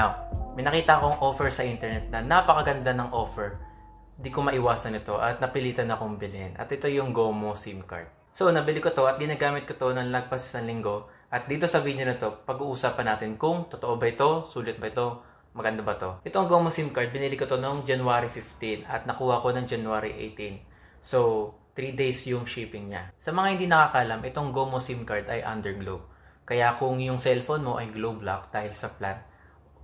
Now, may nakita akong offer sa internet na napakaganda ng offer. Di ko maiwasan ito at napilitan akong bilhin. At ito yung Gomo SIM card. So, nabili ko to at ginagamit ko to ng lagpas isang linggo. At dito sa video na to, pag-uusapan natin kung totoo ba ito, sulit ba ito, maganda ba to. Ito ang Gomo SIM card, binili ko to noong January 15 at nakuha ko ng January 18. So, 3 days yung shipping niya. Sa mga hindi nakakalam, itong Gomo SIM card ay underglow. Kaya kung yung cellphone mo ay glow block dahil sa plan,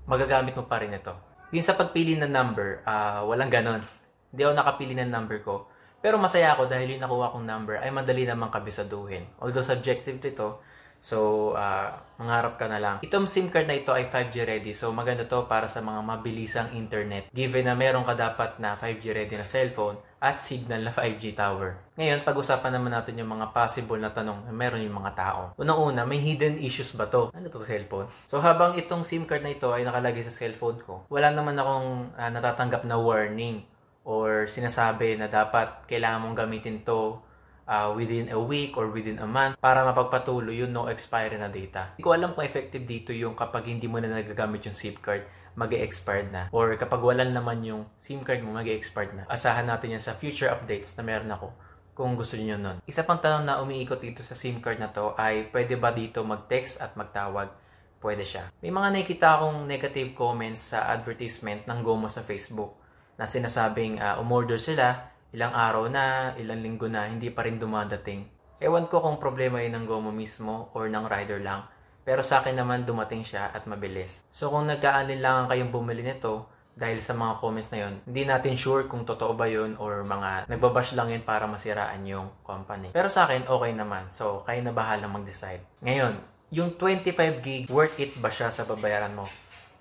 magagamit mo pa rin ito. Yung sa pagpili ng number, uh, walang ganon. Hindi ako nakapili ng number ko. Pero masaya ako dahil yung nakuha kong number ay madali namang kabisaduhin. Although subjective ito, So, uh, mangarap ka na lang. Itong SIM card na ito ay 5G ready. So, maganda to para sa mga mabilisang internet. Given na meron ka dapat na 5G ready na cellphone at signal na 5G tower. Ngayon, pag-usapan naman natin yung mga possible na tanong na meron yung mga tao. Unang-una, may hidden issues ba to? Ano to cellphone? So, habang itong SIM card na ito ay nakalagay sa cellphone ko, wala naman akong uh, natatanggap na warning or sinasabi na dapat kailangan mong gamitin to uh, within a week or within a month para mapagpatuloy yung no expiry na data. Hindi ko alam kung effective dito yung kapag hindi mo na nagagamit yung SIM card, mag expired na. Or kapag wala naman yung SIM card mo, mag expired na. Asahan natin yan sa future updates na meron ako kung gusto niyo nun. Isa pang tanong na umiikot dito sa SIM card na to ay pwede ba dito mag-text at magtawag? Pwede siya. May mga nakikita akong negative comments sa advertisement ng Gomo sa Facebook na sinasabing uh, umorder sila ilang araw na, ilang linggo na, hindi pa rin dumadating. Ewan ko kung problema yun ng Gomo mismo or ng rider lang. Pero sa akin naman dumating siya at mabilis. So kung nagkaalinlangan kayong bumili nito, dahil sa mga comments na yun, hindi natin sure kung totoo ba yun or mga nagbabash lang yun para masiraan yung company. Pero sa akin, okay naman. So, kayo na bahala mag-decide. Ngayon, yung 25 gig, worth it ba siya sa babayaran mo?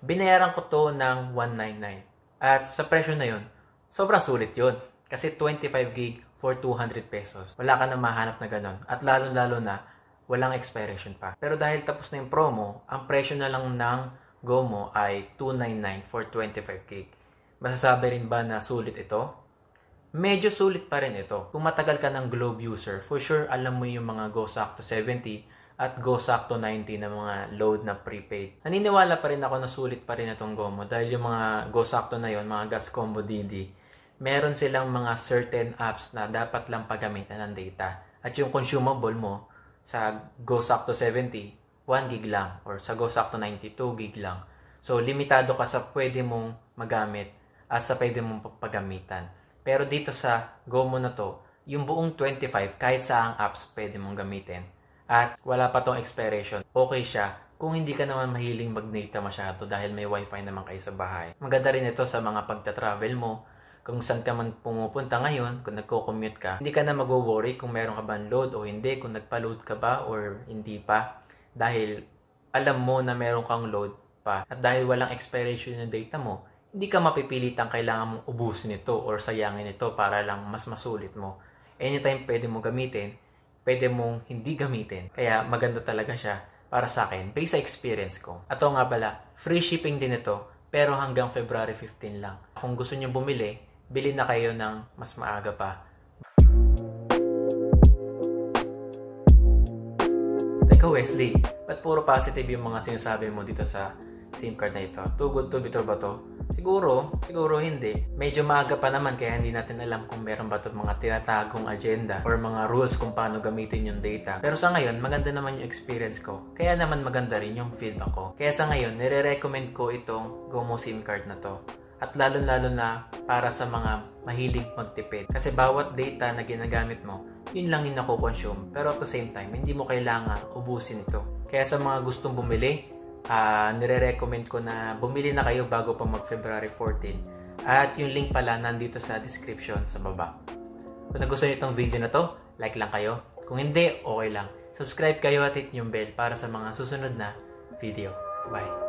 Binayaran ko to ng 199. At sa presyo na yun, sobrang sulit yun. Kasi 25 gig for 200 pesos. Wala ka na mahanap na ganun. At lalo-lalo na, walang expiration pa. Pero dahil tapos na yung promo, ang presyo na lang ng Gomo ay 299 for 25 gig. Masasabi rin ba na sulit ito? Medyo sulit pa rin ito. Kung matagal ka ng Globe user, for sure alam mo yung mga Go Sakto 70 at Go Sakto 90 na mga load na prepaid. Naniniwala pa rin ako na sulit pa rin itong Gomo dahil yung mga Go Sakto na yon, mga Gas Combo DD, meron silang mga certain apps na dapat lang paggamitan ng data. At yung consumable mo sa GoSakto 70, 1 gig lang. Or sa GoSakto 92 gig lang. So, limitado ka sa pwede mong magamit at sa pwede mong paggamitan. Pero dito sa GoMo na to, yung buong 25, kahit saang apps pwede mong gamitin. At wala pa tong expiration. Okay siya kung hindi ka naman mahiling mag-data masyado dahil may wifi naman kayo sa bahay. Maganda rin ito sa mga pagta-travel mo kung saan ka man pumupunta ngayon, kung nagko-commute ka, hindi ka na mag-worry kung meron ka ba load o hindi, kung nagpa-load ka ba or hindi pa. Dahil alam mo na meron kang load pa. At dahil walang expiration ng data mo, hindi ka mapipilitang kailangan mong ubusin ito or sayangin ito para lang mas masulit mo. Anytime pwede mo gamitin, pwede mong hindi gamitin. Kaya maganda talaga siya para sa akin based sa experience ko. At nga pala, free shipping din ito pero hanggang February 15 lang. Kung gusto niyo bumili, bili na kayo ng mas maaga pa. Teka Wesley, ba't puro positive yung mga sinasabi mo dito sa SIM card na ito? Too good to be true ba to? Siguro, siguro hindi. Medyo maaga pa naman kaya hindi natin alam kung meron ba ito mga tinatagong agenda or mga rules kung paano gamitin yung data. Pero sa ngayon, maganda naman yung experience ko. Kaya naman maganda rin yung feedback ko. Kaya sa ngayon, nire-recommend ko itong Gomo SIM card na to at lalo-lalo na para sa mga mahilig magtipid. Kasi bawat data na ginagamit mo, yun lang yung nako-consume. Pero at the same time, hindi mo kailangan ubusin ito. Kaya sa mga gustong bumili, uh, nire-recommend ko na bumili na kayo bago pa mag-February 14. At yung link pala nandito sa description sa baba. Kung nagustuhan nyo itong video na to, like lang kayo. Kung hindi, okay lang. Subscribe kayo at hit yung bell para sa mga susunod na video. Bye!